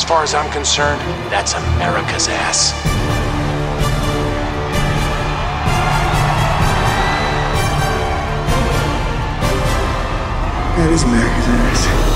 As far as I'm concerned, that's America's ass. That is America's ass.